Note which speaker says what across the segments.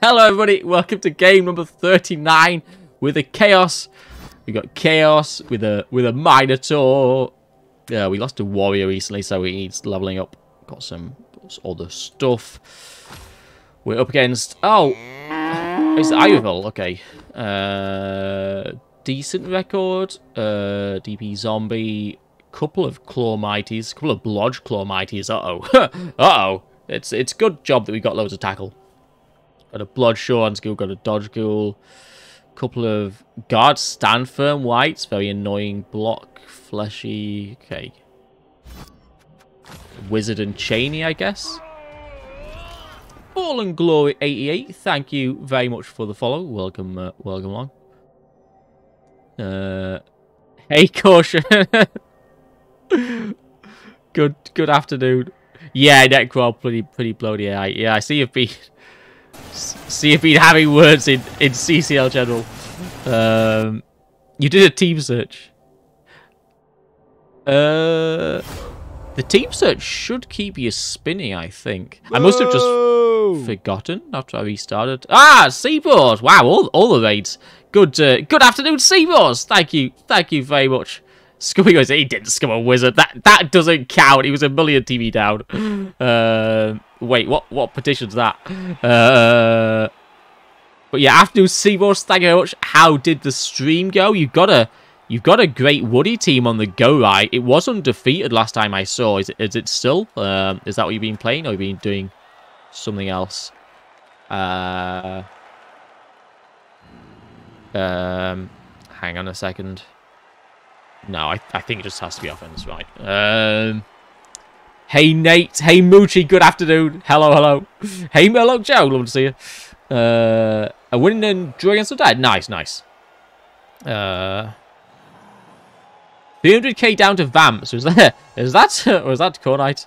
Speaker 1: Hello everybody, welcome to game number 39 with a Chaos. We got Chaos with a with a Minotaur. Yeah, we lost a Warrior recently, so he needs leveling up. Got some other stuff. We're up against... Oh! It's Ivil, okay. Uh, decent record. Uh, DP Zombie. Couple of Claw Mighties. Couple of Blodge Claw Mighties. Uh-oh. Uh-oh. It's, it's good job that we got loads of tackle. Got a Bloodshaw skill, got a Dodge Ghoul. Couple of guards, Stand Firm Wights. Very annoying block. Fleshy. Okay. Wizard and Cheney, I guess. Fallen Glory 88. Thank you very much for the follow. Welcome, uh, welcome along. Uh, hey, caution. good, good afternoon. Yeah, Necro, pretty, pretty bloody. Yeah, yeah. I see you've been see if he'd having words in, in CCL General. Um, you did a team search. Uh, the team search should keep you spinning, I think. I must have just forgotten after I restarted. Ah, Seaboard! Wow, all, all the raids. Good uh, good afternoon, Seaboards! Thank you, thank you very much. Scummy goes, he didn't scum a wizard. That that doesn't count. He was a million TV down. Uh, wait, what what petition's that? Uh, but yeah, after Seaboard, thank you very much. How did the stream go? You've got a you've got a great Woody team on the go, right? It was undefeated last time I saw. Is it, is it still? Um, is that what you've been playing, or you've been doing something else? Uh, um, hang on a second. No, I, I think it just has to be offense, right? Um, hey, Nate. Hey, Moochie. Good afternoon. Hello, hello. Hey, hello, Joe. Love to see you. Uh, a winning and draw against the dead. Nice, nice. Uh, 300k down to Vamps. Was that, is that, was that Cornite?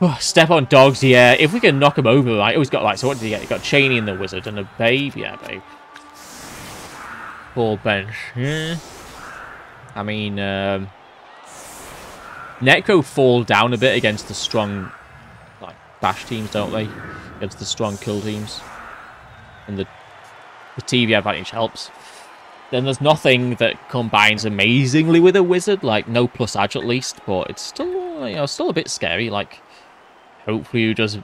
Speaker 1: Oh, step on dogs, yeah. If we can knock him over, right? Oh, he's got, like, so what did he get? He got Cheney and the Wizard and a Babe. Yeah, Babe. Full bench. Yeah. I mean, um... Necro fall down a bit against the strong, like, bash teams, don't they? Against the strong kill teams. And the, the TV advantage helps. Then there's nothing that combines amazingly with a wizard, like no plus edge at least, but it's still, you know, still a bit scary. Like, hopefully you just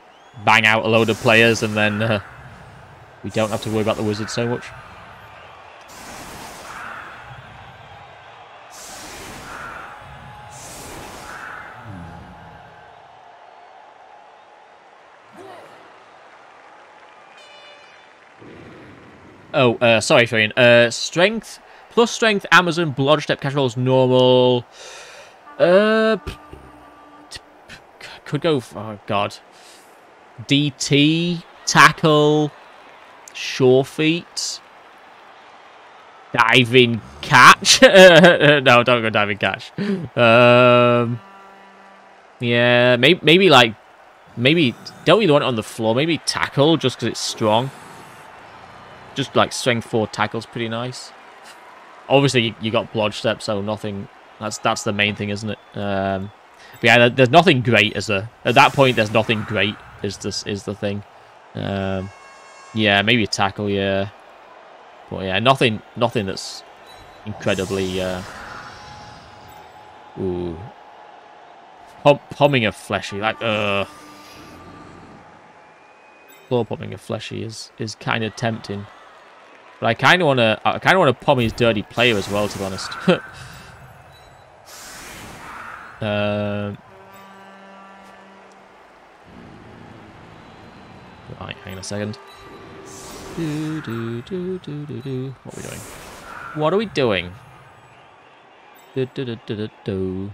Speaker 1: bang out a load of players and then uh, we don't have to worry about the wizard so much. Oh, uh, sorry, Farian. Uh, strength, plus strength, Amazon, blood step, casuals, normal. Uh, could go, oh god. DT, tackle, sure feet, diving catch. no, don't go diving catch. Um, yeah, maybe, maybe like, maybe, don't really want it on the floor. Maybe tackle just because it's strong. Just like strength 4 tackle's pretty nice. Obviously, you got blood step, so nothing. That's that's the main thing, isn't it? Um, but yeah, there's nothing great as a at that point. There's nothing great is this is the thing. Um, yeah, maybe a tackle. Yeah, but yeah, nothing nothing that's incredibly. Uh, ooh, Pump, pumping a fleshy like uh. Floor pumping a fleshy is is kind of tempting. But I kind of want to, I kind of want to pump his dirty player as well, to be honest. Um, right, hang on a second. Do, do, do, do, do, do. What are we doing? What are we doing? Do, do, do, do, do, do.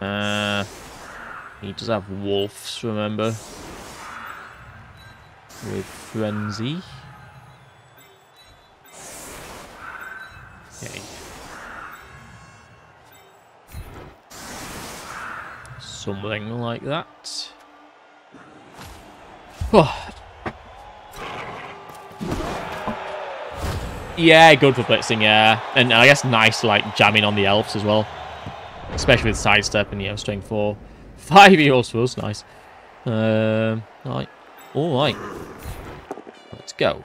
Speaker 1: Uh, he does have wolves, remember? With Frenzy. Something like that. yeah, good for blitzing, yeah. And I guess nice, like, jamming on the elves as well. Especially with sidestep and, you know, strength 4. 5 heals for us, nice. Um, right. Alright. Let's go.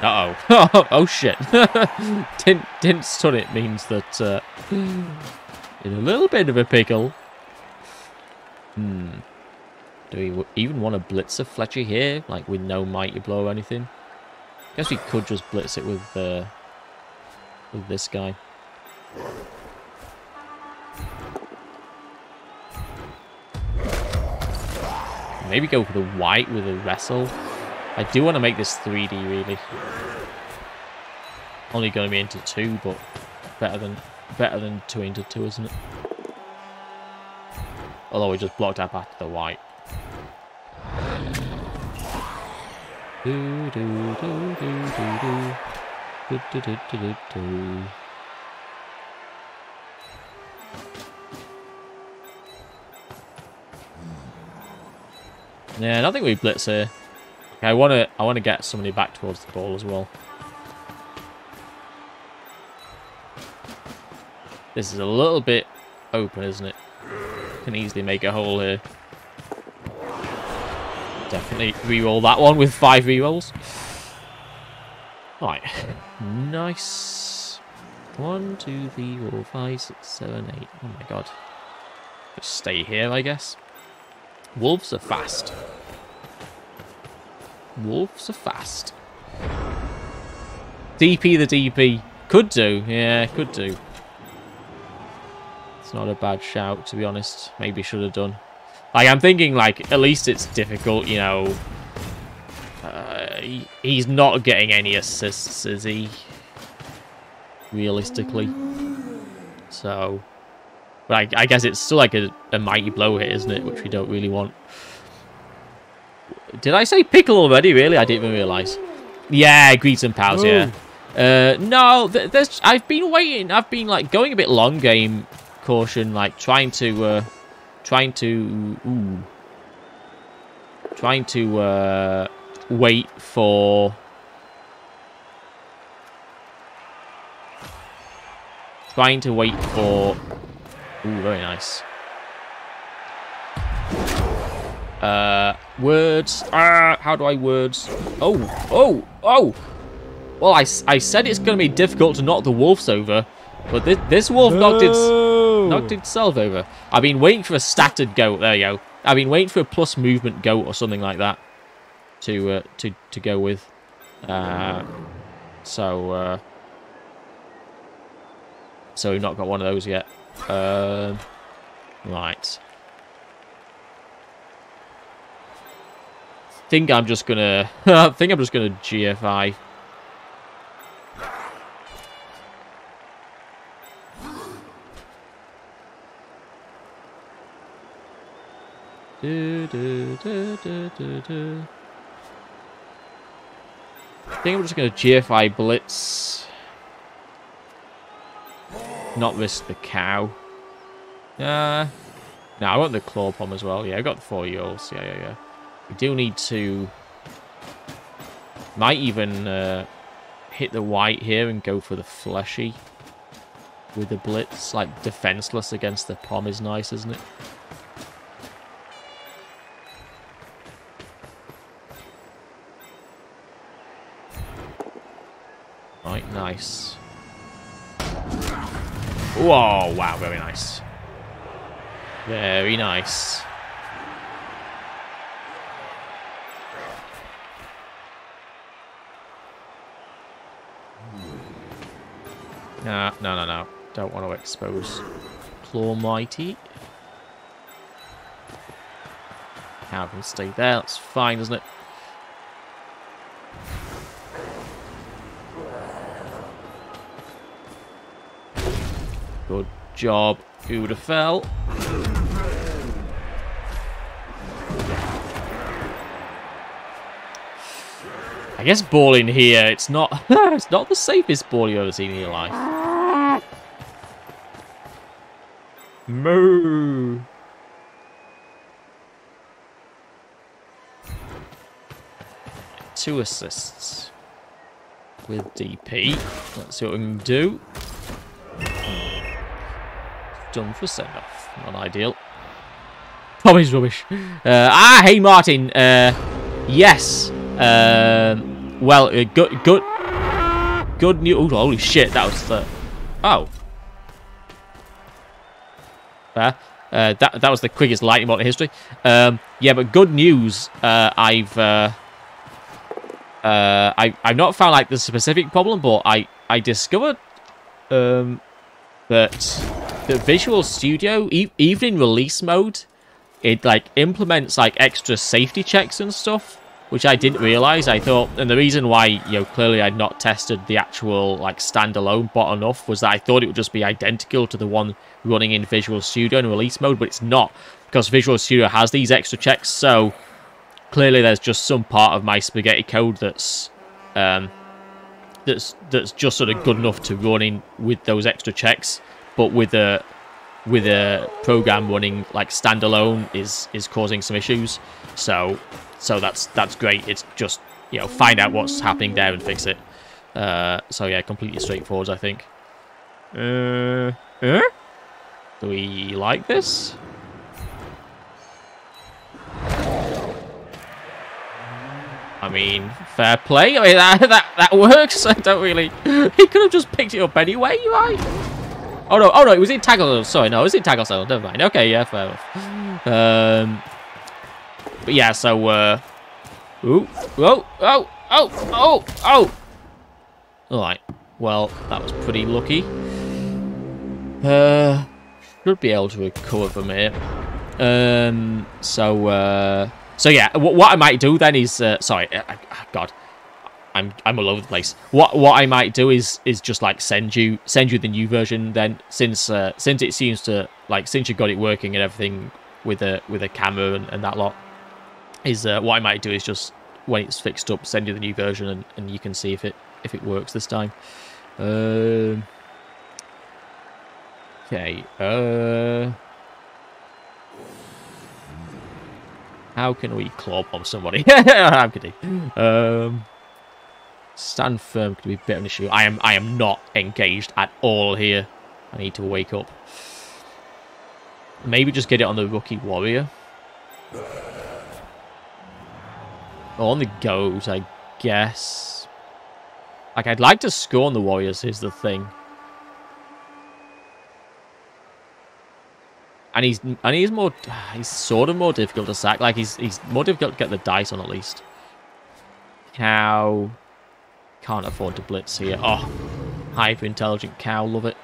Speaker 1: Uh-oh. oh, shit. didn't, didn't stun it means that uh, in a little bit of a pickle. Hmm. Do we even want to blitz a Fletcher here? Like with no mighty blow or anything? Guess we could just blitz it with uh, with this guy. Maybe go for the wight with a wrestle. I do want to make this 3D, really. Only going to be into 2, but better than better than 2 into 2, isn't it? Although we just blocked our path to the wight. Do, do, do, do, do, do. Do, do, do, do, do, do. Yeah, I don't think we blitz here. I want to I want to get somebody back towards the ball as well. This is a little bit open, isn't it? Can easily make a hole here. Definitely re-roll that one with five re-rolls. Right. Nice. One, two, three, four, five, six, seven, eight. Oh my god. Just stay here, I guess. Wolves are fast. Wolves are fast. DP the DP. Could do. Yeah, could do. It's not a bad shout, to be honest. Maybe should have done. Like, I'm thinking, like, at least it's difficult, you know. Uh, he, he's not getting any assists, is he? Realistically. So... But I, I guess it's still like a, a mighty blow hit, isn't it? Which we don't really want. Did I say pickle already? Really? I didn't even realise. Yeah, greets and pals, Ooh. yeah. Uh, no, th there's. I've been waiting. I've been like going a bit long game caution, like trying to, uh, trying to, ooh, trying to uh, wait for. Trying to wait for. Ooh, very nice. Uh, words. Ah, how do I words? Oh, oh, oh. Well, I, I said it's going to be difficult to knock the wolves over, but this, this wolf no. knocked, its, knocked itself over. I've been waiting for a statted goat. There you go. I've been waiting for a plus movement goat or something like that to uh, to to go with. Uh, so uh, so we've not got one of those yet. Uh, right. Think I'm just gonna. I think I'm just gonna GFI. Do, do, do, do, do, do. I think I'm just gonna GFI Blitz. Not risk the cow. Uh, no, I want the claw pom as well. Yeah, I got the four year olds. Yeah, yeah, yeah. We do need to... Might even uh, hit the wight here and go for the fleshy with the blitz. Like, defenseless against the pom is nice, isn't it? Right, nice. Whoa, wow, very nice. Very nice. Nah, no, no, no. Don't want to expose Claw Mighty. Have him stay there. That's fine, isn't it? Good job. Who I guess balling here, it's not it's not the safest ball you've ever seen in your life. Moo. Two assists with DP. Let's see what we can do. Done for send off. Not ideal. Tommy's rubbish. Uh, ah, hey Martin. Uh, yes. Um, well, uh, good, good, good news. Oh, holy shit! That was the. Oh. Fair. Uh, that that was the quickest lightning bolt in history. Um, yeah, but good news. Uh, I've uh, uh, I I've not found like the specific problem, but I I discovered um, that the Visual Studio e even in release mode, it like implements like extra safety checks and stuff, which I didn't realize. I thought, and the reason why you know clearly I'd not tested the actual like standalone bot enough was that I thought it would just be identical to the one running in Visual Studio in release mode, but it's not because Visual Studio has these extra checks. So clearly, there's just some part of my spaghetti code that's um, that's that's just sort of good enough to run in with those extra checks, but with a with a program running like standalone is is causing some issues. So so that's that's great. It's just you know find out what's happening there and fix it. Uh, so yeah, completely straightforward, I think. Uh, uh? Do we like this? I mean, fair play. I mean, that, that, that works. I don't really... He could have just picked it up anyway, right? Oh, no. Oh, no. It was in tackle. Sorry, no. It was in tackle zone. Never mind. Okay, yeah, fair enough. Um, but yeah, so... Uh, ooh. Oh. Oh. Oh. Oh. All right. Well, that was pretty lucky. Uh, should be able to recover from here. Um, so, uh, so yeah, what, I might do then is, uh, sorry, uh, God, I'm I'm all over the place. What what I might do is is just like send you send you the new version then, since uh, since it seems to like since you got it working and everything with a with a camera and, and that lot, is uh, what I might do is just when it's fixed up, send you the new version and, and you can see if it if it works this time. Um. Okay. Uh. How can we claw bomb somebody? I'm kidding. Um. Stand firm could be a bit of an issue. I am. I am not engaged at all here. I need to wake up. Maybe just get it on the rookie warrior. On the goat, I guess. Like, I'd like to score on the warriors, is the thing. And he's and he's more he's sort of more difficult to sack. Like he's he's more difficult to get the dice on at least. Cow can't afford to blitz here. Oh, hyper intelligent cow, love it.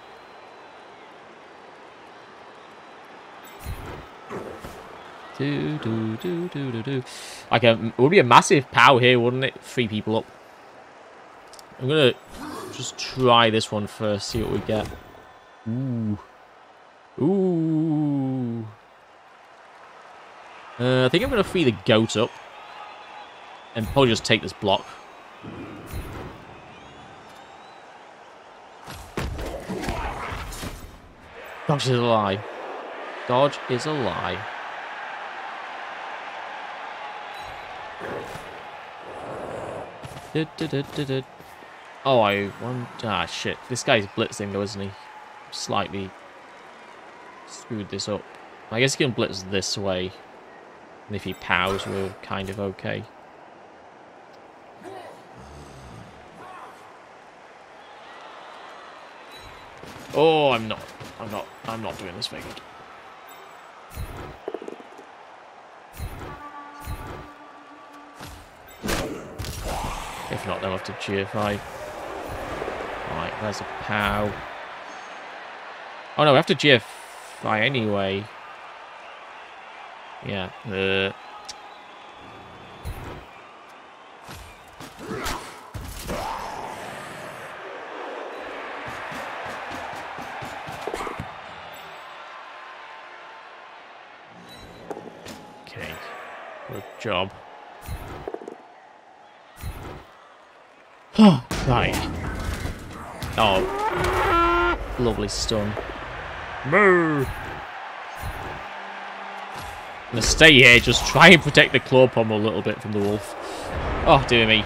Speaker 1: Do do do do do do. Like a it would be a massive pow here, wouldn't it? Three people up. I'm gonna just try this one first, see what we get. Ooh. Ooh. Uh, I think I'm going to free the goat up. And probably just take this block. Dodge is a lie. Dodge is a lie. Oh, I want... Ah, shit. This guy's blitzing though, isn't he? Slightly screwed this up. I guess he can blitz this way. And if he pows, we're kind of okay. Oh, I'm not. I'm not. I'm not doing this very good. If not, they'll have to GFI. Right, there's a pow. Oh no, we have to GF fly anyway. Yeah. Uh. Stun. Moo! gonna stay here, just try and protect the claw pommel a little bit from the wolf. Oh, dear me.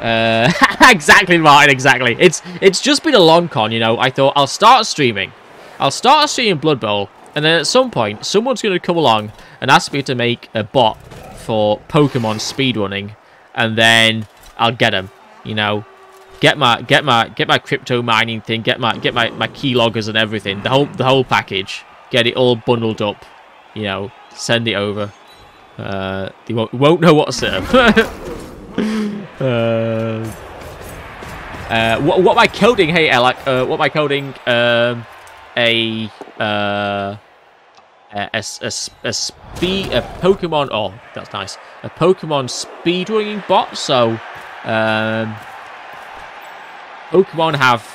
Speaker 1: Uh, exactly, Martin, exactly. It's it's just been a long con, you know. I thought I'll start streaming. I'll start streaming Blood Bowl, and then at some point, someone's going to come along and ask me to make a bot for Pokemon speedrunning, and then I'll get them, you know. Get my get my get my crypto mining thing, get my get my my keyloggers and everything, the whole the whole package. Get it all bundled up, you know. Send it over. Uh, they won't, won't know what to serve. uh, uh, what, what am I coding? Hey, Alec, uh, what am I coding? Um, a, uh, a, a, a speed, a Pokemon, oh, that's nice. A Pokemon speedrunning bot, so, um, Pokemon have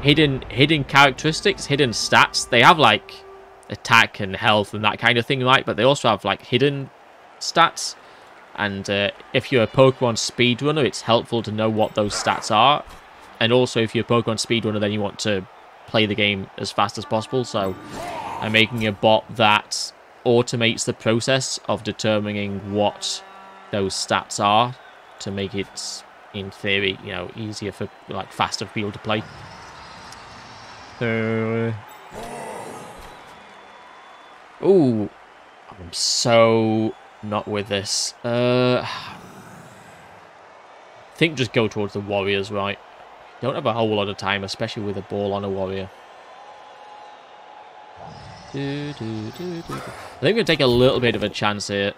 Speaker 1: hidden, hidden characteristics, hidden stats. They have, like, attack and health and that kind of thing, right? But they also have, like, hidden stats. And uh, if you're a Pokemon speedrunner, it's helpful to know what those stats are. And also, if you're a Pokemon speedrunner, then you want to play the game as fast as possible. So I'm making a bot that automates the process of determining what those stats are to make it, in theory, you know, easier for, like, faster people to play. So... Ooh, I'm so not with this. Uh, I think just go towards the warriors, right? Don't have a whole lot of time, especially with a ball on a warrior. Do, do, do, I think we're going to take a little bit of a chance here.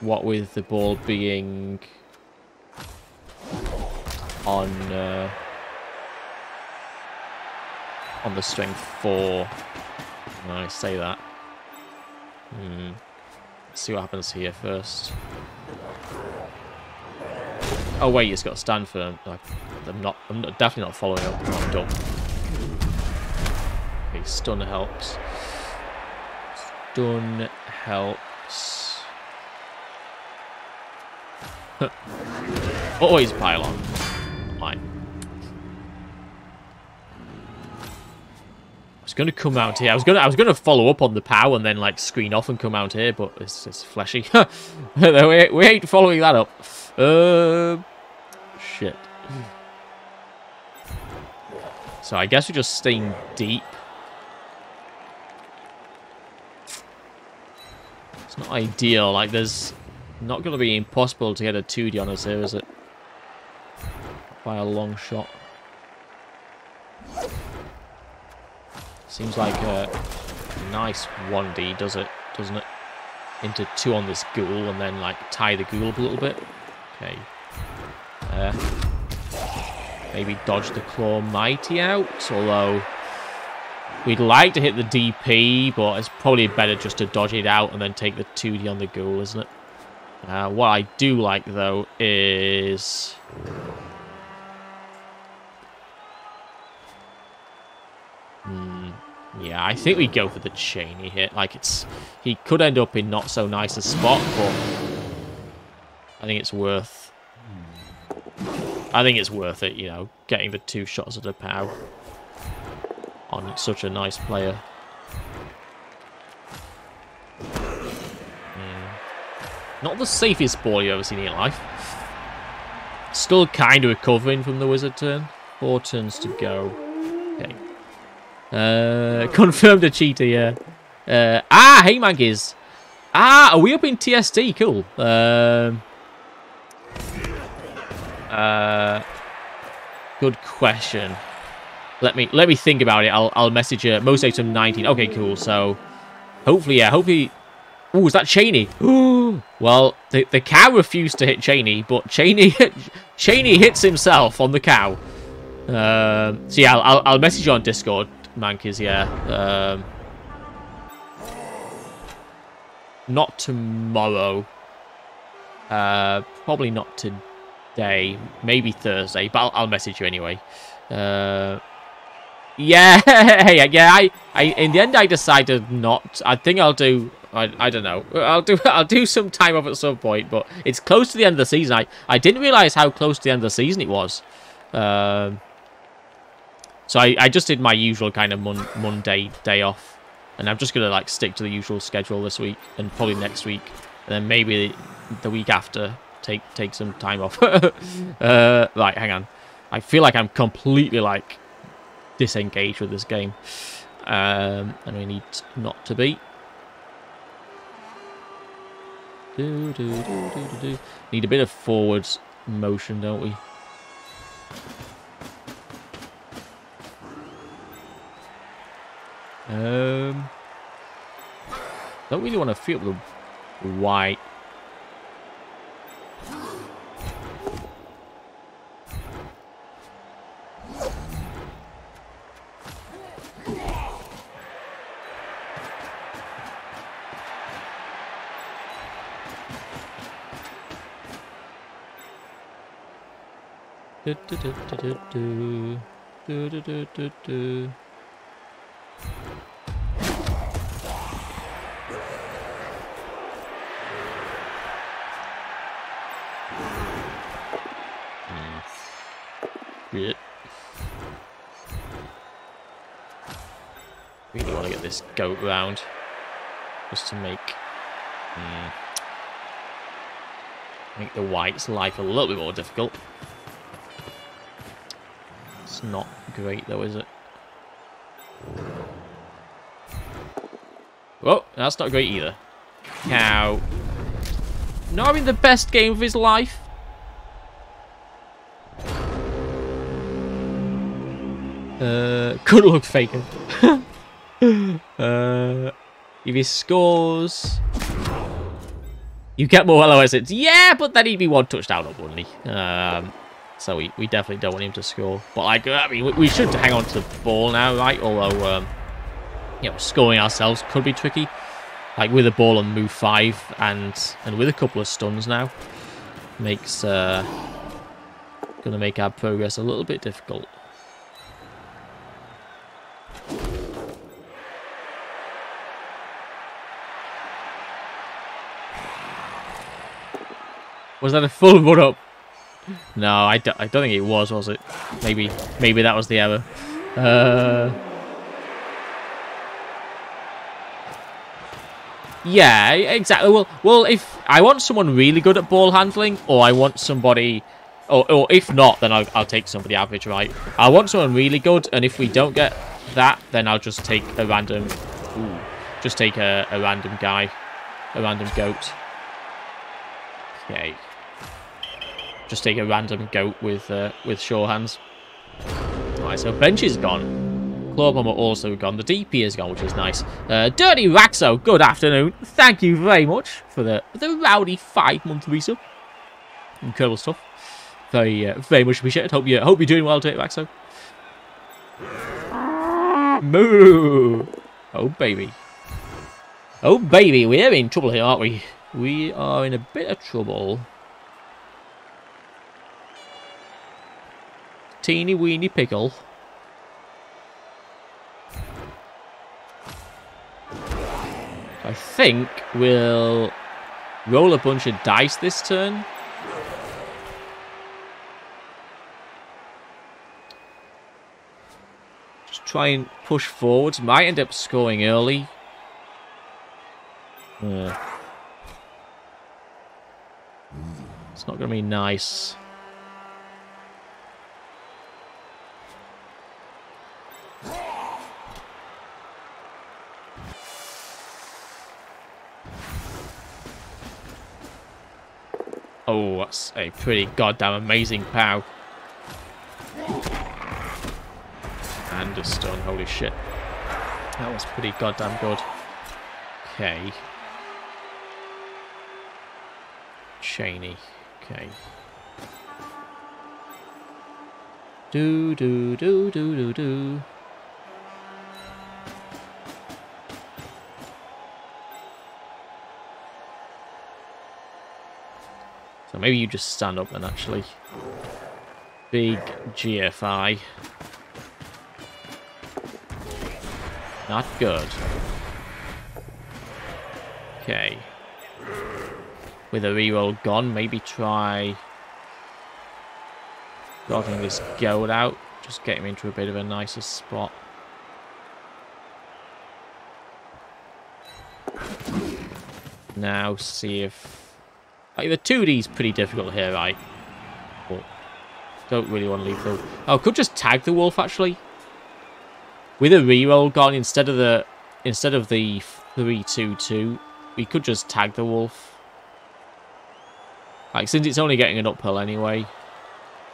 Speaker 1: What with the ball being on uh, on the strength four. I say that. Hmm. See what happens here first. Oh wait, it's got to stand for. I'm not. I'm not, definitely not following up. I'm. Okay, stun helps. Stun helps. Always pile on. Fine. was to come out here. I was to I was to follow up on the POW and then like screen off and come out here, but it's it's fleshy. we, we ain't following that up. Uh, shit. So I guess we're just staying deep. It's not ideal. Like there's not going to be impossible to get a 2D on us here, is it? By a long shot. Seems like a nice 1D, does it? Doesn't it? Into two on this ghoul and then like tie the ghoul up a little bit. Okay. Uh, maybe dodge the claw mighty out, although we'd like to hit the DP, but it's probably better just to dodge it out and then take the 2D on the ghoul, isn't it? Uh, what I do like though is Yeah, I think we go for the Cheney hit. Like, it's... He could end up in not so nice a spot, but... I think it's worth... I think it's worth it, you know, getting the two shots at a POW on such a nice player. Mm. Not the safest ball you've ever seen in your life. Still kind of recovering from the wizard turn. Four turns to go. Uh, confirmed a cheater, yeah. Uh, ah, hey, Mankies. Ah, are we up in TST? Cool. Um, uh, good question. Let me let me think about it. I'll I'll message you. Most item 19. Okay, cool. So hopefully, yeah, hopefully. Oh, is that Cheney? well, the the cow refused to hit Cheney, but Cheney Cheney hits himself on the cow. Um, so yeah, I'll, I'll I'll message you on Discord. Mankies, yeah. Um, not tomorrow. Uh, probably not today. Maybe Thursday, but I'll, I'll message you anyway. Uh, yeah, yeah. I, I, in the end, I decided not. I think I'll do. I, I don't know. I'll do. I'll do some time off at some point, but it's close to the end of the season. I, I didn't realize how close to the end of the season it was. Um, so I, I just did my usual kind of mon Monday day off. And I'm just going to like stick to the usual schedule this week and probably next week. And then maybe the week after take take some time off. uh, right, hang on. I feel like I'm completely like disengaged with this game. Um, and we need not to be. Do, do, do, do, do, Need a bit of forward motion, don't we? Um, don't really want to feel the wight. Do, do, do, do, do, do, do, do, do, Shit. Really want to get this goat round. Just to make... Mm, make the wight's life a little bit more difficult. It's not great though, is it? Well, that's not great either. Cow. Not having the best game of his life. Uh, good luck, Faker. uh, if he scores, you get more LOS hits. Yeah, but then he'd be one touchdown up, wouldn't he? Um, so we, we definitely don't want him to score. But like, I mean, we, we should hang on to the ball now, right? Although, um, you know, scoring ourselves could be tricky. Like with a ball on move five and and with a couple of stuns now, makes uh, gonna make our progress a little bit difficult. Was that a full run up? No, I don't think it was, was it? Maybe maybe that was the error. Uh, yeah, exactly. Well, well, if I want someone really good at ball handling, or I want somebody, or, or if not, then I'll, I'll take somebody average, right? I want someone really good, and if we don't get that, then I'll just take a random, ooh, just take a, a random guy, a random goat. Okay. Just take a random goat with uh, with sure hands. Alright, so bench is gone. Claw bomber also gone. The DP is gone, which is nice. Uh, Dirty Raxo, good afternoon. Thank you very much for the the rowdy five month resub. Incredible stuff. Very uh, very much appreciated. Hope you hope you're doing well, Dirty Raxo. Moo! Oh baby. Oh baby, we're in trouble here, aren't we? We are in a bit of trouble. Teeny weeny pickle. I think we'll roll a bunch of dice this turn. Just try and push forwards. Might end up scoring early. Uh, it's not going to be nice. Oh, that's a pretty goddamn amazing pow. And a stun, holy shit. That was pretty goddamn good. Okay. Cheney. Okay. Do do do do do do. Maybe you just stand up then, actually. Big GFI. Not good. Okay. With a reroll gone, maybe try... Dodging this goat out. Just get him into a bit of a nicer spot. now, see if... Like, the 2D's pretty difficult here, right? But don't really want to leave the... Oh, could just tag the wolf, actually. With a reroll gone, instead of the... Instead of the 3-2-2, we could just tag the wolf. Like, since it's only getting an uphill anyway.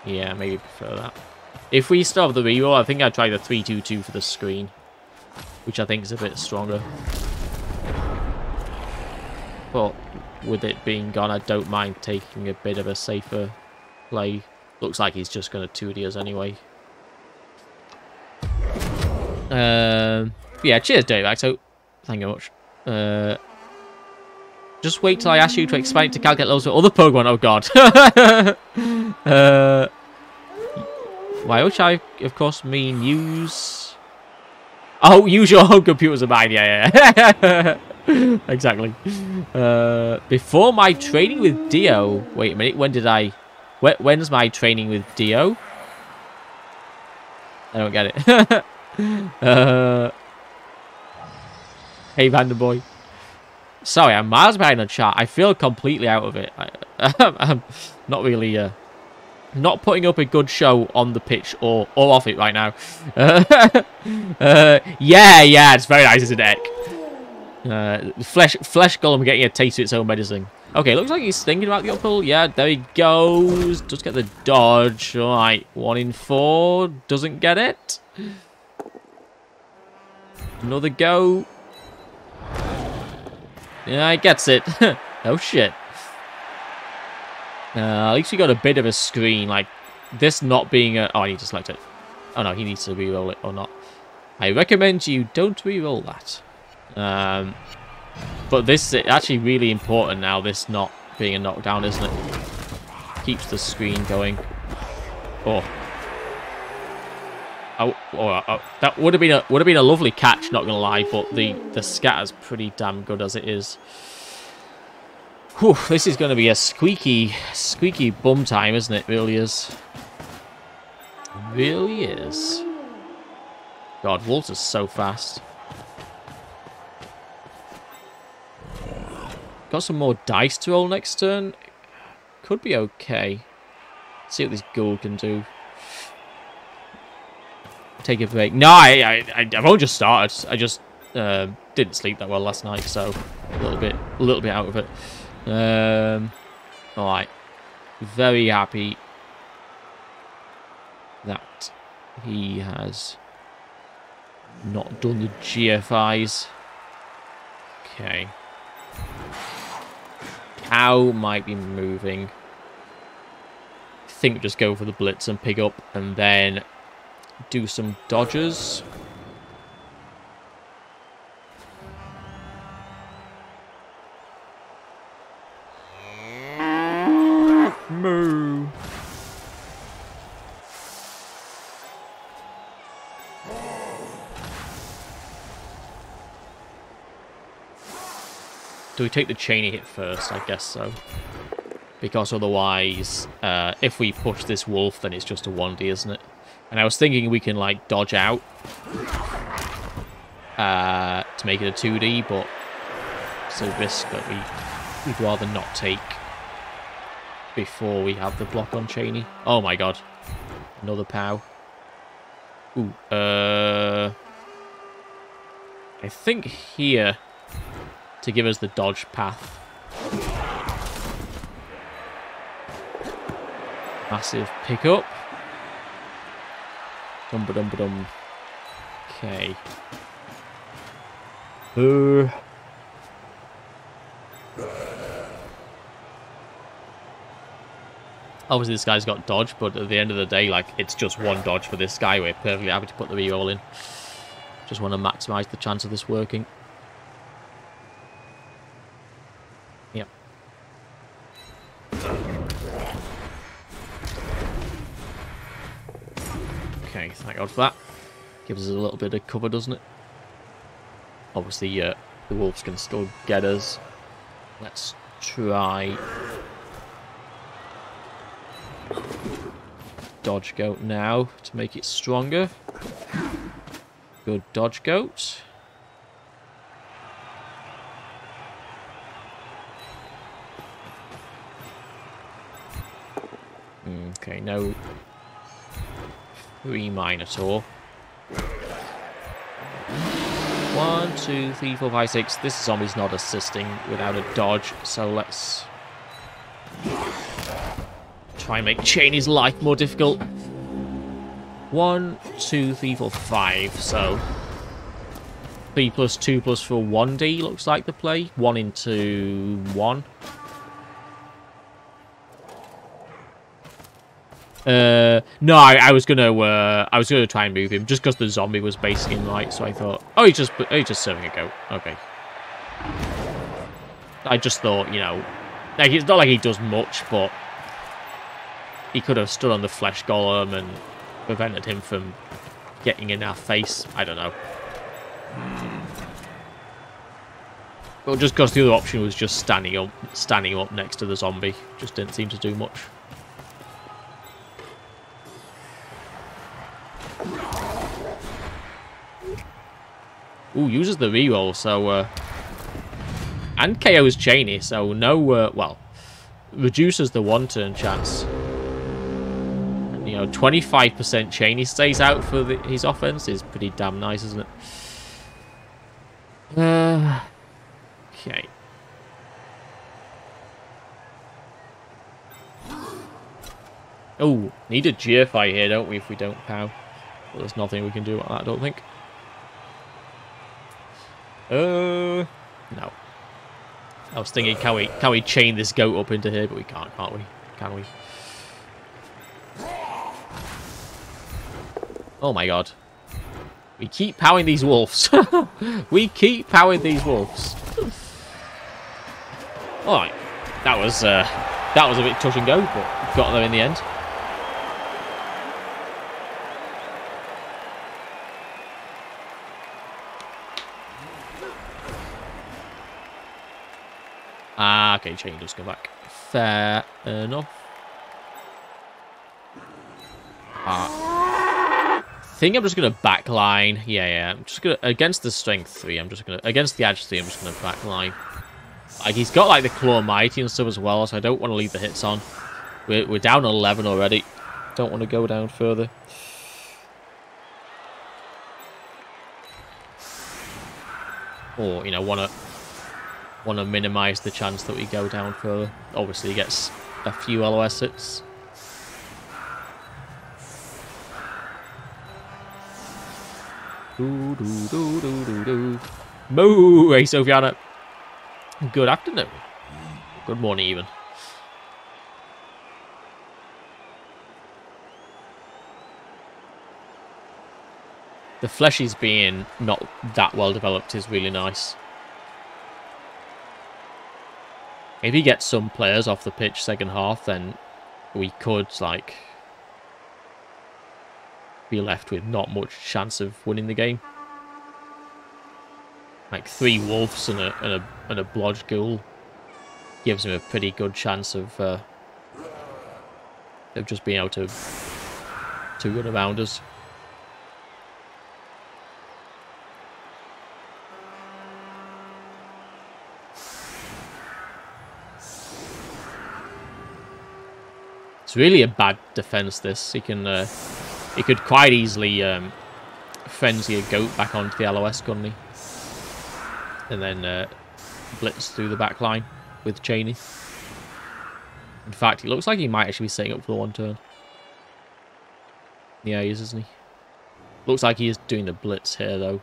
Speaker 1: Yeah, maybe prefer that. If we still have the reroll, I think I'd try the 3-2-2 for the screen. Which I think is a bit stronger. But with it being gone, I don't mind taking a bit of a safer play. Looks like he's just going to 2D us anyway. Um, yeah, cheers, Dave. So, thank you much. Uh, just wait till I ask you to explain to calculate levels for other Pokemon. Oh, God. uh, why, which I, of course, mean use... Oh, use your home computers of mine. Yeah, yeah. exactly. Uh, before my training with Dio. Wait a minute. When did I? When, when's my training with Dio? I don't get it. uh, hey, Vanderboy. Sorry, I'm miles behind the chat. I feel completely out of it. I, am not really, uh, not putting up a good show on the pitch or, or off it right now. Uh, yeah, yeah, it's very nice as a deck. Uh, flesh, flesh golem getting a taste of its own medicine. Okay, looks like he's thinking about the uphill. Yeah, there he goes. Does get the dodge. All right, one in four. Doesn't get it. Another go. Yeah, he gets it. oh, shit. Uh, at least we got a bit of a screen. Like, this not being a... Oh, I need to select it. Oh, no, he needs to re-roll it or not. I recommend you don't re-roll that. Um, but this is actually really important now, this not being a knockdown, isn't it? Keeps the screen going. Oh. Oh, oh, oh, that would have been a would have been a lovely catch, not gonna lie, but the the scatter's pretty damn good as it is. Whew, this is gonna be a squeaky, squeaky bum time, isn't it? Really is. Really is. God, Walter's so fast. Got some more dice to roll next turn. Could be okay. See what this ghoul can do. Take a break. No, I, I, I've only just started. I just uh, didn't sleep that well last night, so a little bit, a little bit out of it. Um, all right. Very happy that he has not done the GFIs. Okay. Cow might be moving. I think just go for the blitz and pick up and then do some dodges. We take the chainy hit first? I guess so. Because otherwise, uh, if we push this wolf, then it's just a 1D, isn't it? And I was thinking we can, like, dodge out uh, to make it a 2D, but it's a risk that we, we'd rather not take before we have the block on Cheney. Oh my god. Another POW. Ooh, uh... I think here to give us the dodge path. Massive pickup. Dum ba dum ba dum. Okay. Uh. Obviously, this guy's got dodge, but at the end of the day, like, it's just one dodge for this guy. We're perfectly happy to put the re-roll in. Just want to maximize the chance of this working. thank God for that. Gives us a little bit of cover, doesn't it? Obviously, uh, the wolves can still get us. Let's try... Dodge Goat now to make it stronger. Good Dodge Goat. Okay, now Three Minotaur. One, two, three, four, five, six. This zombie's not assisting without a dodge, so let's try and make Cheney's life more difficult. One, two, three, four, five. So three plus two plus four, one D looks like the play. One into one. Uh, no, I, I, was gonna, uh, I was gonna try and move him just because the zombie was basing him right. So I thought, oh, he's just, oh, he's just serving a goat. Okay. I just thought, you know, like it's not like he does much, but he could have stood on the flesh golem and prevented him from getting in our face. I don't know. Well, just because the other option was just standing up, standing up next to the zombie, just didn't seem to do much. Ooh, uses the reroll, so... Uh, and KO's Cheney, so no... Uh, well, reduces the one-turn chance. And, you know, 25% Cheney stays out for the, his offense is pretty damn nice, isn't it? Uh, okay. Oh, need a GFI here, don't we, if we don't pow? Well, there's nothing we can do about that, I don't think. Uh, no. I was thinking, can we can we chain this goat up into here? But we can't, can't we? Can we? Oh my god. We keep powering these wolves. we keep powering these wolves. Alright. That was uh, that was a bit touch and go, but got there in the end. Ah, okay, chain does go back. Fair enough. Ah. I think I'm just going to backline. Yeah, yeah. I'm just going to... Against the strength 3, I'm just going to... Against the edge 3, I'm just going to backline. Like, he's got, like, the claw mighty and stuff as well, so I don't want to leave the hits on. We're, we're down 11 already. Don't want to go down further. Or, you know, want to want to minimise the chance that we go down further. Obviously, he gets a few LOS hits. Do, do, do, do, do, do. Moo! Hey, Sophiana. Good afternoon. Good morning, even. The fleshies being not that well developed is really nice. If he gets some players off the pitch second half, then we could, like, be left with not much chance of winning the game. Like, three Wolves and a, and a, and a Blodge Ghoul gives him a pretty good chance of, uh, of just being able to, to run around us. It's really a bad defense, this. He can, uh, he could quite easily um, frenzy a goat back onto the LOS, couldn't he? And then uh, blitz through the back line with Cheney. In fact, he looks like he might actually be setting up for the one turn. Yeah, he is, isn't he? Looks like he is doing the blitz here, though.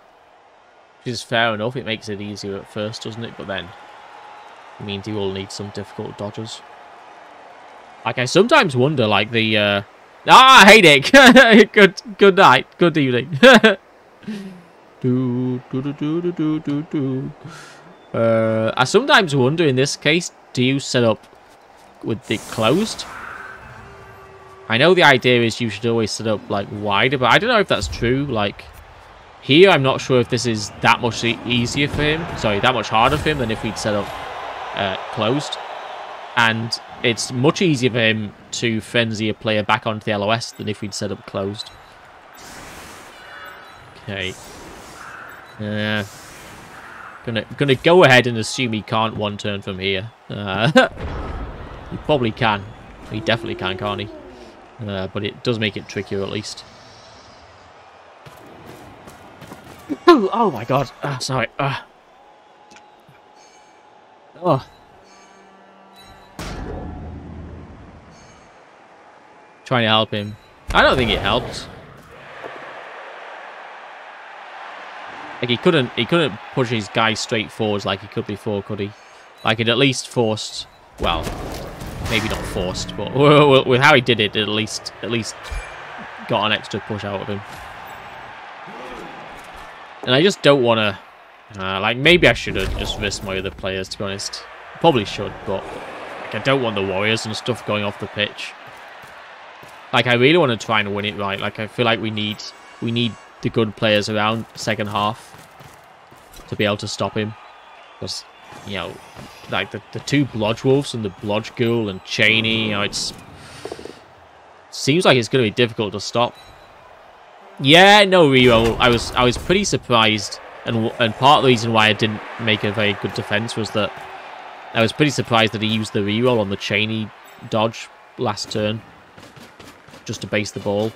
Speaker 1: Which is fair enough. It makes it easier at first, doesn't it? But then it means he will need some difficult dodges. Like, I sometimes wonder, like, the, uh... Ah, hey, Nick! good, good night. Good evening. do, do, do, do, do, do, do. Uh, I sometimes wonder, in this case, do you set up with the closed? I know the idea is you should always set up, like, wider, but I don't know if that's true. Like, here, I'm not sure if this is that much easier for him. Sorry, that much harder for him than if we'd set up uh, closed. And it's much easier for him to frenzy a player back onto the LOS than if we'd set up closed. Okay. Yeah. Gonna gonna go ahead and assume he can't one turn from here. Uh, he probably can. He definitely can, can't he? Uh, but it does make it trickier at least. Oh, oh my god. Uh, sorry. Uh. Oh. Trying to help him. I don't think it helped. Like he couldn't he couldn't push his guy straight forwards like he could before, could he? Like it at least forced well, maybe not forced, but with how he did it, at least at least got an extra push out of him. And I just don't want to, uh, like, maybe I should have just risked my other players, to be honest. Probably should, but like, I don't want the Warriors and stuff going off the pitch. Like, I really want to try and win it right. Like, I feel like we need we need the good players around second half to be able to stop him. Because, you know, like the, the two Blodge Wolves and the Blodge Ghoul and Cheney, you know, it's... Seems like it's going to be difficult to stop. Yeah, no reroll. I was I was pretty surprised, and and part of the reason why I didn't make a very good defense was that I was pretty surprised that he used the reroll on the Cheney dodge last turn, just to base the ball.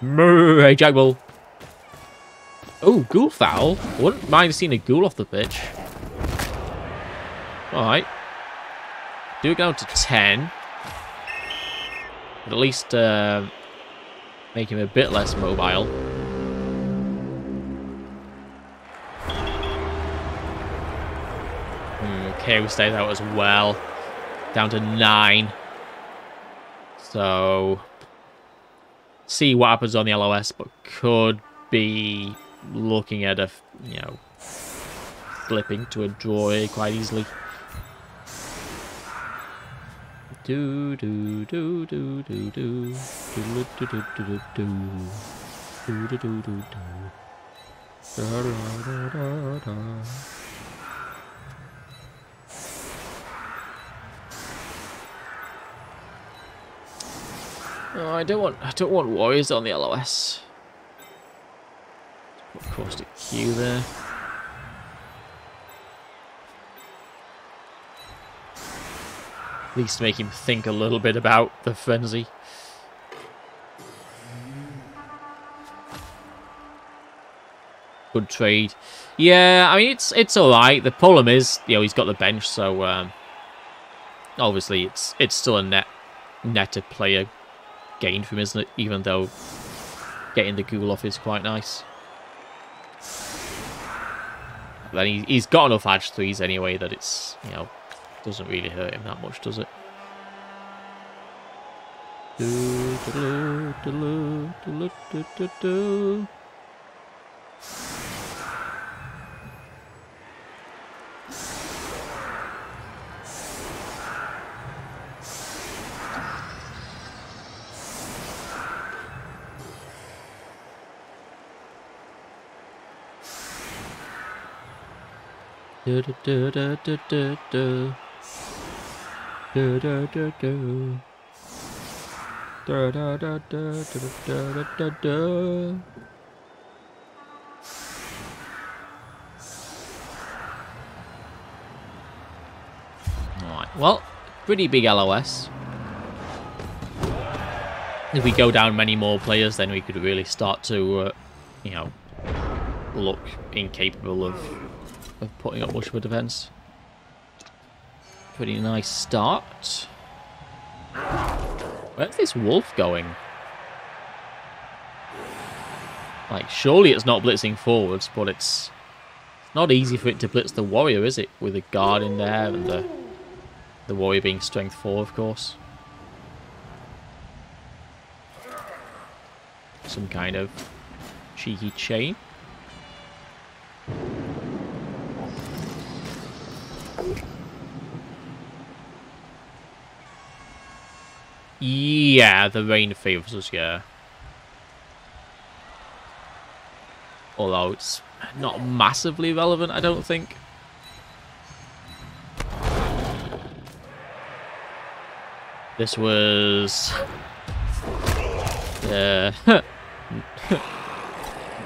Speaker 1: Hey, Jackbull. Oh, ghoul foul. Wouldn't mind seeing a ghoul off the pitch. Alright. Do it down to 10. At least uh, make him a bit less mobile. We stayed out as well. Down to 9. So... See what happens on the LOS, but could be looking at a, you know, flipping to a draw quite easily. Do do do do do do do do do do do do do do do do da I don't want I don't want warriors on the LOS. Put caustic Q there. At least make him think a little bit about the frenzy. Good trade. Yeah, I mean, it's it's alright. The problem is, you know, he's got the bench, so um, obviously it's it's still a net netter player gain from isn't it? Even though getting the Ghoul off is quite nice. Then he, he's got enough edge threes anyway that it's, you know, doesn't really hurt him that much, does it? Do, do, do, Alright, well, pretty big LOS. If we go down many more players, then we could really start to, uh, you know, look incapable of of putting up much of a defence. Pretty nice start. Where's this wolf going? Like, surely it's not blitzing forwards, but it's not easy for it to blitz the warrior, is it? With a guard in there and the, the warrior being strength 4, of course. Some kind of cheeky chain. Yeah, the rain favours us, yeah. Although it's not massively relevant, I don't think. This was... Uh,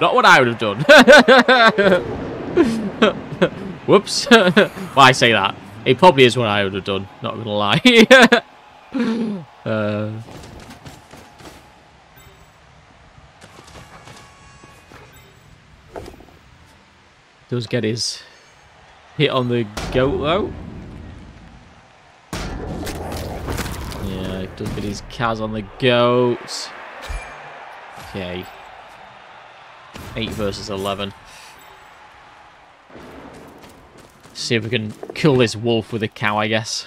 Speaker 1: not what I would have done. Whoops. Why I say that? It probably is what I would have done, not gonna lie. Uh, does get his hit on the goat though. Yeah, does get his Cas on the goat. Okay. 8 versus 11. See if we can kill this wolf with a cow, I guess.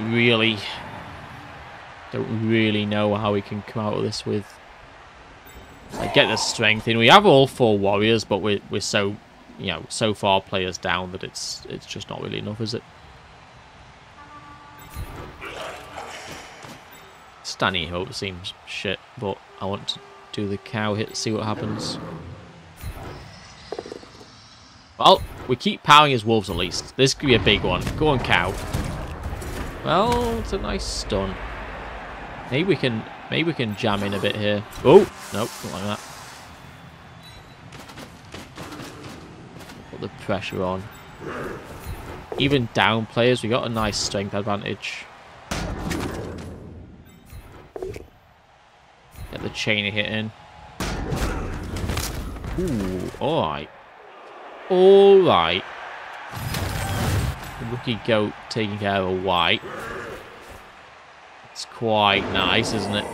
Speaker 1: really, don't really know how we can come out of this with. I get the strength in. We have all four warriors, but we're we're so, you know, so far players down that it's it's just not really enough, is it? Stanny Hope seems shit, but I want to do the cow hit, see what happens. Well, we keep powering his wolves at least. This could be a big one. Go on, cow. Well, it's a nice stun. Maybe we can maybe we can jam in a bit here. Oh, nope, not like that. Put the pressure on. Even down players, we got a nice strength advantage. Get the chain hit in. Ooh, alright. Alright. Rookie goat taking care of a wight. It's quite nice, isn't it?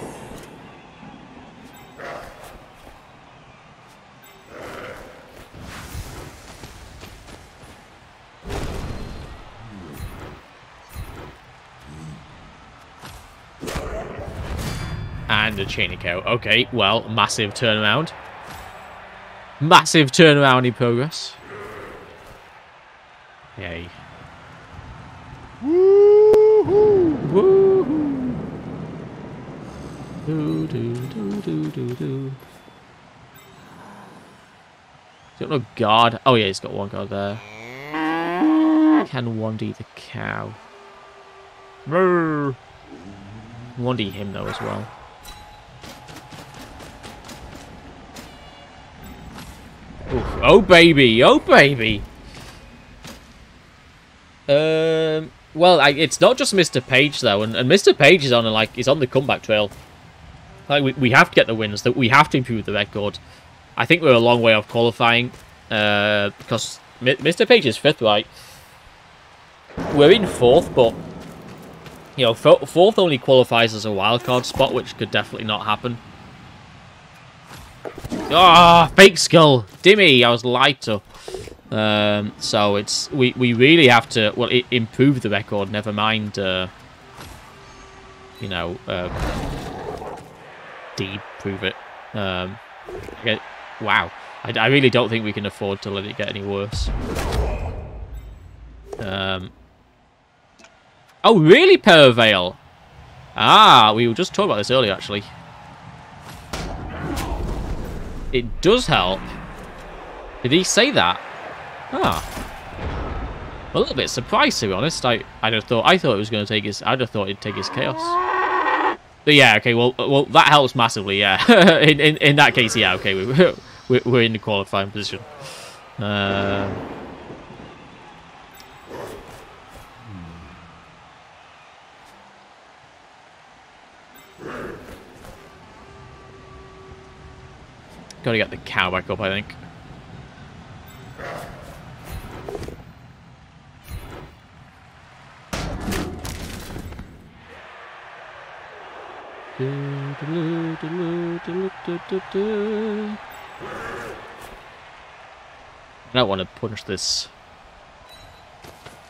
Speaker 1: And a chain cow. Okay, well, massive turnaround. Massive turnaround in progress. Yay. Do do do do do do. Got no guard. Oh yeah, he's got one guard there. Can 1D the cow. 1D him though as well. Oof. Oh baby, oh baby. Um. Well, I, it's not just Mr. Page though, and, and Mr. Page is on a, like is on the comeback trail. Like we, we have to get the wins. That we have to improve the record. I think we're a long way off qualifying. Uh, because Mr. Page is fifth, right? We're in fourth, but you know, fourth only qualifies as a wildcard spot, which could definitely not happen. Ah, oh, fake skull. Dimmy, I was lied to. Um, so it's we we really have to well improve the record. Never mind, uh, you know, uh, deprove it. Um, wow, I, I really don't think we can afford to let it get any worse. Um. Oh, really, Pervale? Ah, we were just talking about this earlier, actually. It does help. Did he say that? Ah. A little bit surprised, to be honest. I, I just thought I thought it was going to take his. I'd have thought it'd take his chaos. But yeah, okay. Well, well, that helps massively. Yeah. in, in in that case, yeah. Okay, we, we we're in the qualifying position. Uh, Gotta get the cow back up, I think. I don't want to punch this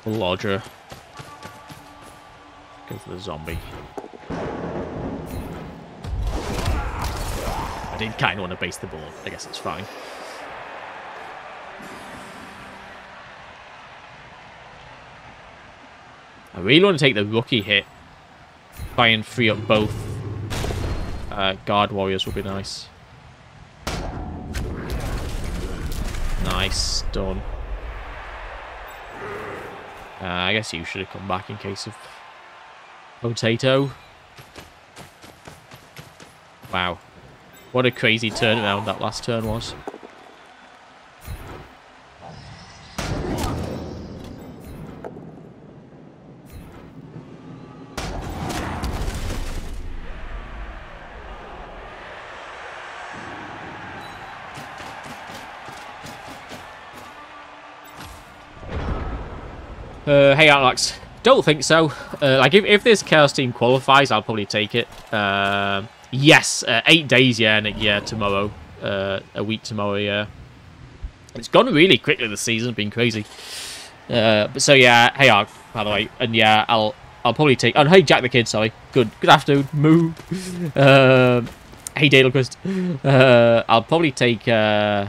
Speaker 1: lodger. Go for the zombie. I did kind of want to base the ball. I guess it's fine. I really want to take the rookie hit. Try and free up both uh, guard warriors would be nice. Nice, done. Uh, I guess you should have come back in case of potato. Wow. What a crazy turnaround that last turn was. Hey, Alex. Don't think so. Uh, like, if, if this Chaos team qualifies, I'll probably take it. Uh, yes, uh, eight days, yeah, and yeah, tomorrow. Uh, a week tomorrow, yeah. It's gone really quickly this season. Been crazy. Uh, but so, yeah, hey, Ark, by the way. And, yeah, I'll I'll probably take... Oh, hey, Jack the Kid, sorry. Good good afternoon. Moo. Uh, hey, Daedalquist. Uh, I'll probably take... Uh...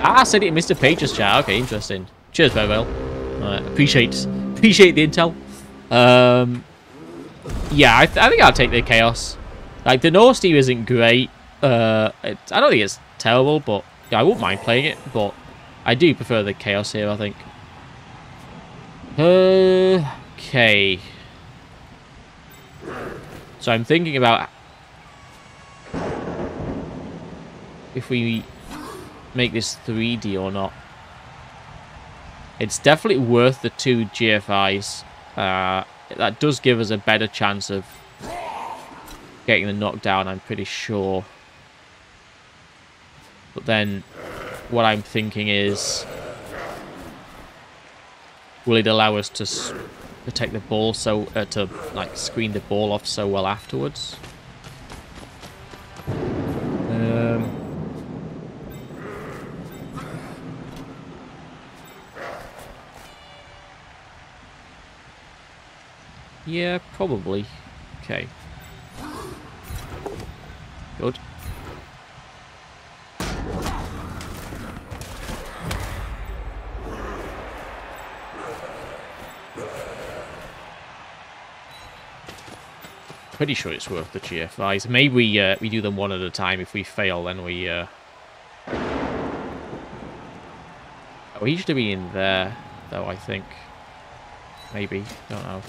Speaker 1: Ah, I said it in Mr. Page's chat. Okay, interesting. Cheers, very well. Uh, appreciate appreciate the intel. Um, yeah, I, th I, think I'll take the chaos. Like the Norse team isn't great. Uh, it, I don't think it's terrible, but yeah, I wouldn't mind playing it. But I do prefer the chaos here. I think. Okay. So I'm thinking about if we make this 3D or not. It's definitely worth the two GFIs. Uh, that does give us a better chance of getting the knockdown, I'm pretty sure. But then, what I'm thinking is... Will it allow us to protect the ball so... Uh, to, like, screen the ball off so well afterwards? Yeah, probably. Okay. Good. Pretty sure it's worth the GFIs. Maybe we, uh, we do them one at a time. If we fail, then we... Uh... Oh, he should be in there, though, I think. Maybe. Don't know.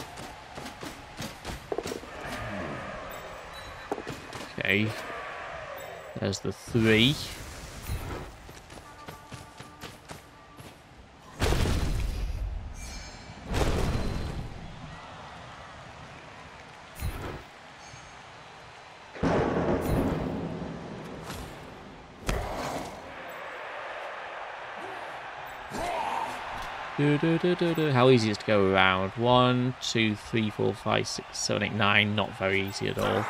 Speaker 1: There's the three. How easy is it to go around? One, two, three, four, five, six, seven, eight, nine. Not very easy at all.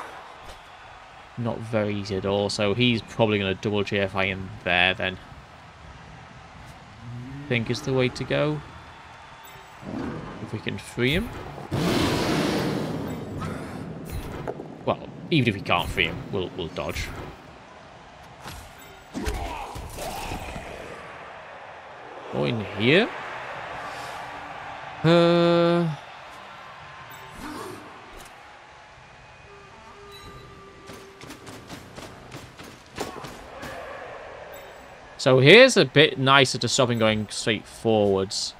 Speaker 1: Not very easy at all. So he's probably going to double GFI in there then. I think is the way to go. If we can free him. Well, even if we can't free him, we'll, we'll dodge. In here? Uh... So here's a bit nicer to stop and going straight forwards.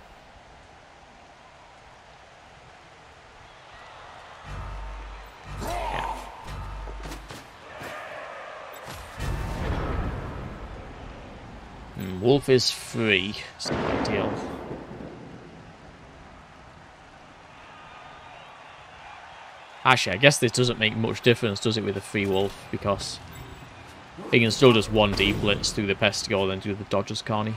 Speaker 1: Hmm, Wolf is free. It's not ideal. Actually, I guess this doesn't make much difference, does it, with a free wolf? Because he can still just 1D blitz through the Pestigor, then do the Dodgers Carney.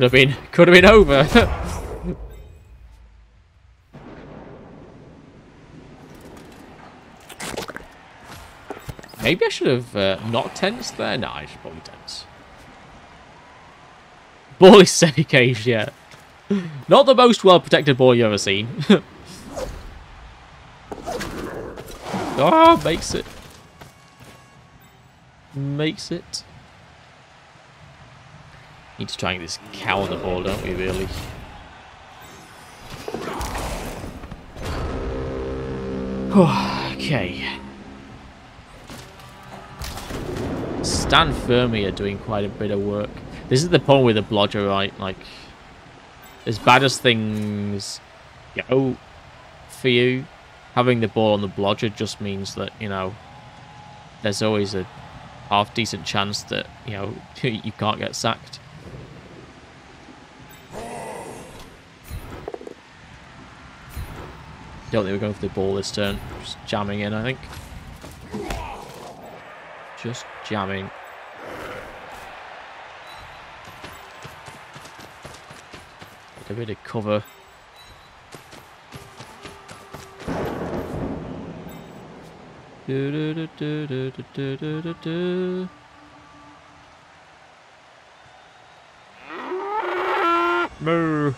Speaker 1: Could have been, could have been over. Maybe I should have uh, not tensed there. No, I should probably tense. Ball is semi-caged, yeah. Not the most well-protected ball you've ever seen. oh, makes it. Makes it. Need to try and get this cow on the ball, don't we, really? okay. Stand firmly are doing quite a bit of work. This is the problem with the blodger, right? Like, as bad as things go for you, having the ball on the blodger just means that, you know, there's always a half decent chance that, you know, you can't get sacked. Don't think we're going for the ball this turn. Just jamming in, I think. Just jamming. Get a bit of cover. Do, do, do, Moo.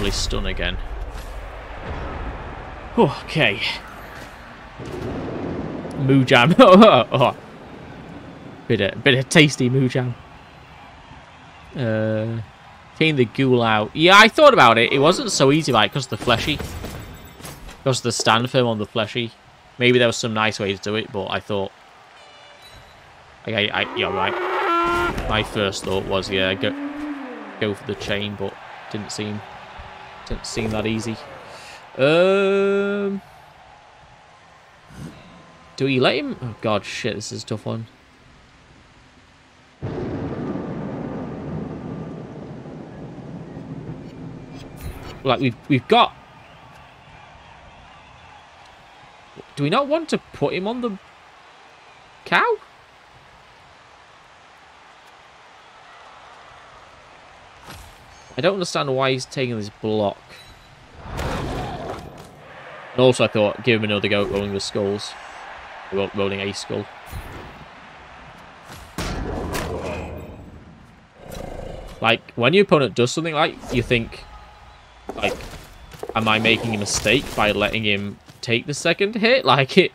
Speaker 1: Lovely stun again. Okay. Moo jam. oh, Bit of, bit of tasty moo jam. Uh, clean the ghoul out. Yeah, I thought about it. It wasn't so easy, like, because the fleshy. Because the stand firm on the fleshy. Maybe there was some nice way to do it, but I thought... I, I, you're right. My first thought was, yeah, go, go for the chain, but didn't seem didn't seem that easy. Um, do we let him? Oh god, shit! This is a tough one. Like we've we've got. Do we not want to put him on the cow? I don't understand why he's taking this block. And also I thought, give him another go at rolling the skulls. Rolling a skull. Like, when your opponent does something like, you think, like, am I making a mistake by letting him take the second hit? Like, it,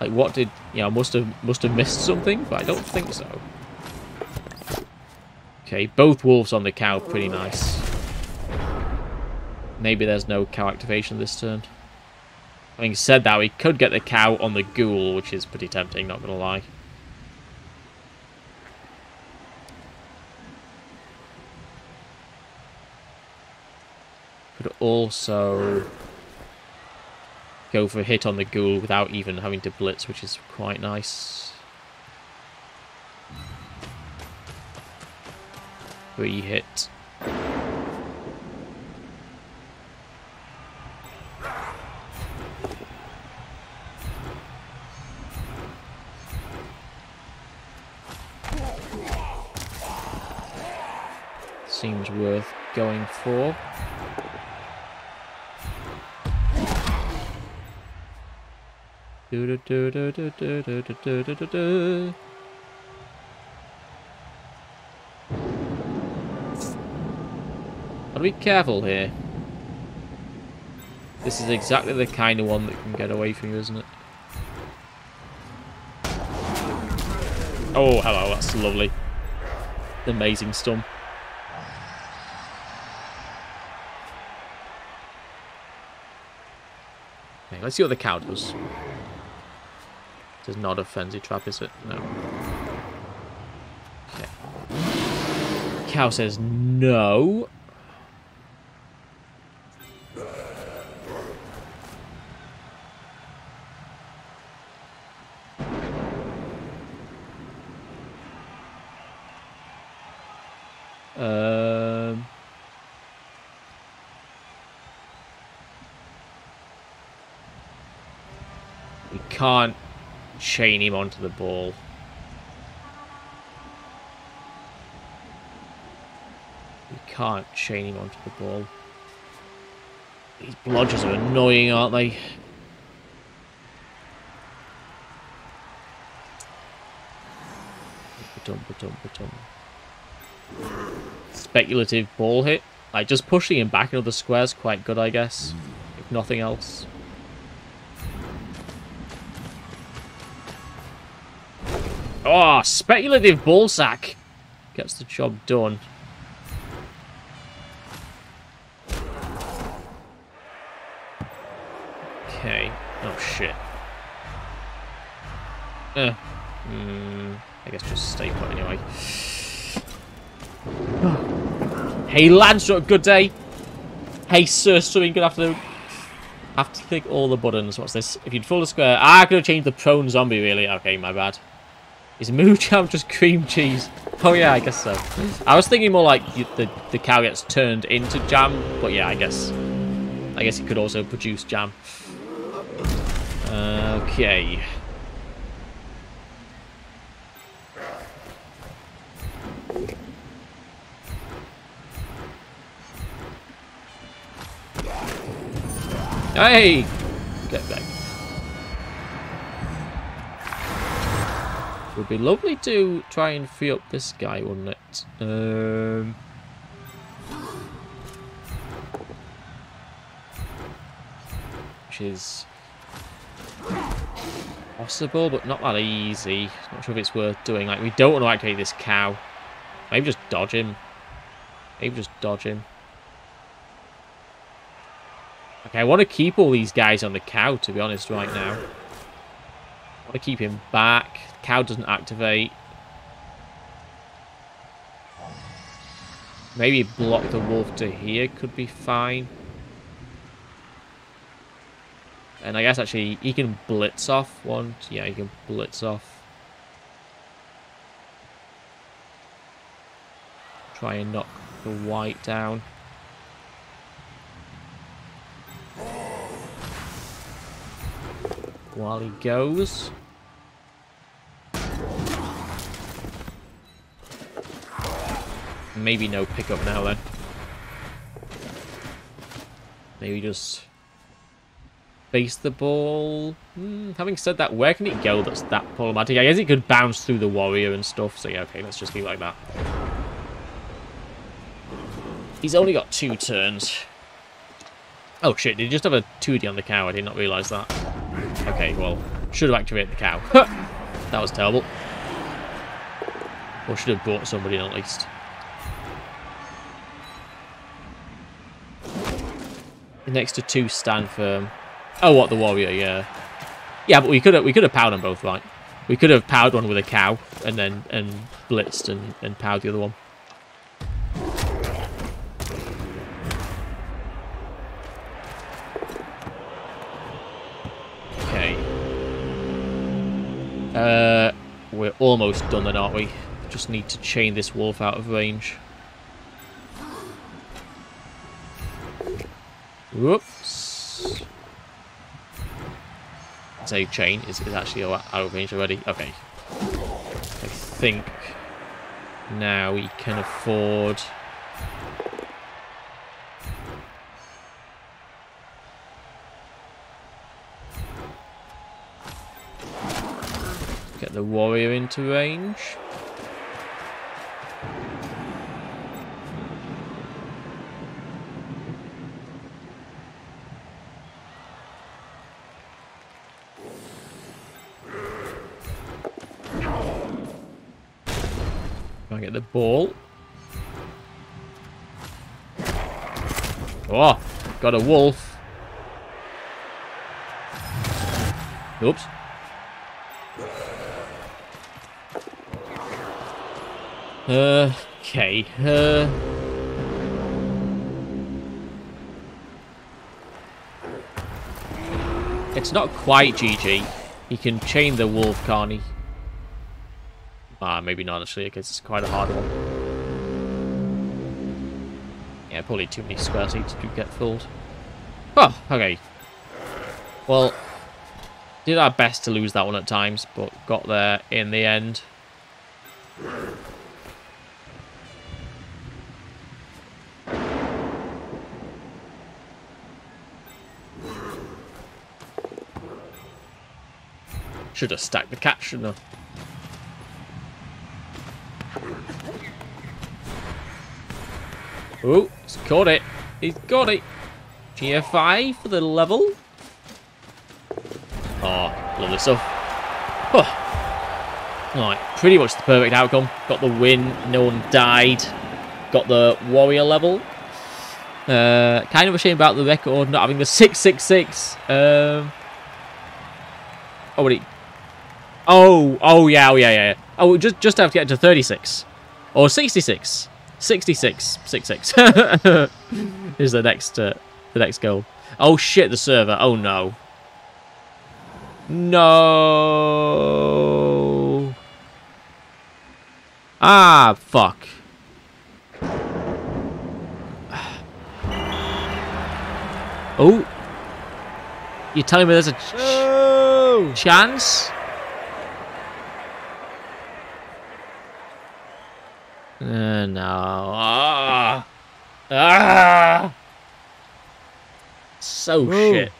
Speaker 1: like, what did, you know, must have, must have missed something, but I don't think so. Okay, both wolves on the cow, pretty nice. Maybe there's no cow activation this turn. Having said that, we could get the cow on the ghoul, which is pretty tempting, not gonna lie. Could also go for a hit on the ghoul without even having to blitz, which is quite nice. Three hit. Seems worth going for. Do do do do do do do do do do Gotta be careful here. This is exactly the kind of one that can get away from you, isn't it? Oh, hello, that's lovely. Amazing stun. let's see what the cow does. This is not a frenzy trap, is it? No. Okay. Cow says no. Can't chain him onto the ball. We can't chain him onto the ball. These blodgers are annoying, aren't they? Speculative ball hit. Like, just pushing him back into the square is quite good, I guess. If nothing else. Oh, speculative ball sack. Gets the job done. Okay. Oh, shit. Uh, mm, I guess just stay put anyway. hey lads, a good day. Hey sir, swimming, good afternoon. I have to click all the buttons. What's this? If you'd full the square. Ah, I could have changed the prone zombie, really. Okay, my bad. Is moo jam just cream cheese? Oh yeah, I guess so. I was thinking more like the, the cow gets turned into jam, but yeah, I guess. I guess it could also produce jam. Okay. Hey! Get back. Would be lovely to try and free up this guy, wouldn't it? Um... Which is possible, but not that easy. Not sure if it's worth doing. Like, we don't want to activate this cow. Maybe just dodge him. Maybe just dodge him. Okay, I want to keep all these guys on the cow, to be honest, right now. Want to keep him back. Cow doesn't activate. Maybe block the wolf to here could be fine. And I guess actually he can blitz off one. Yeah, he can blitz off. Try and knock the wight down. While he goes. Maybe no pickup now then. Maybe just face the ball. Hmm, having said that, where can it go that's that problematic? I guess it could bounce through the warrior and stuff, so yeah, okay, let's just be like that. He's only got two turns. Oh shit, did he just have a 2D on the cow? I did not realise that. Okay, well, should have activated the cow. that was terrible. Or should have brought somebody at least. Next to two stand firm. Oh, what the warrior? Yeah, yeah. But we could have we could have powered them both, right? We could have powered one with a cow and then and blitzed and and powered the other one. Almost done then, aren't we? Just need to chain this wolf out of range. Whoops. Say chain is, is actually out of range already. Okay. I think now we can afford warrior into range. Can I get the ball. Oh, got a wolf. Oops. Okay. Uh... It's not quite GG. He can chain the wolf, can't he? Ah, maybe not actually, because it's quite a hard one. Yeah, probably too many square seats to get filled. Oh, okay. Well, did our best to lose that one at times, but got there in the end. Should have stacked the cat, shouldn't I? Oh, he's caught it. He's got it. GFI for the level. Oh, lovely stuff. Oh. Alright, pretty much the perfect outcome. Got the win, no one died. Got the warrior level. Uh, kind of a shame about the record not having the 666. Um, oh, what Oh, oh yeah, oh yeah, yeah. Oh, just just have to get to 36 or 66. 66, 66 is the next uh, the next goal. Oh shit, the server. Oh no. No. Ah, fuck. Oh. You're telling me there's a ch
Speaker 2: Oh!
Speaker 1: chance? Uh, no. Ah. Ah. So
Speaker 2: Whoa.
Speaker 1: shit.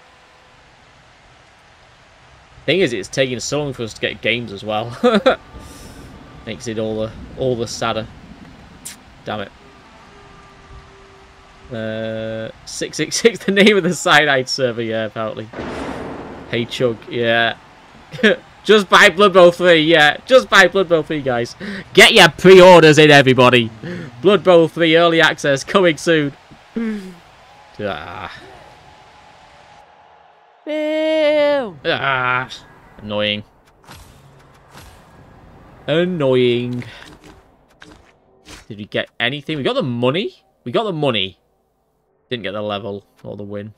Speaker 1: Thing is, it's taking so long for us to get games as well. Makes it all the all the sadder. Damn it. Uh, six six six. The name of the side-eyed server, yeah, apparently. Hey Chug, yeah. Just buy Blood Bowl 3, yeah. Just buy Blood Bowl 3, guys. Get your pre-orders in, everybody. Blood Bowl 3 early access coming soon. Ah.
Speaker 2: Ew.
Speaker 1: Ah. Annoying. Annoying. Did we get anything? We got the money. We got the money. Didn't get the level or the win.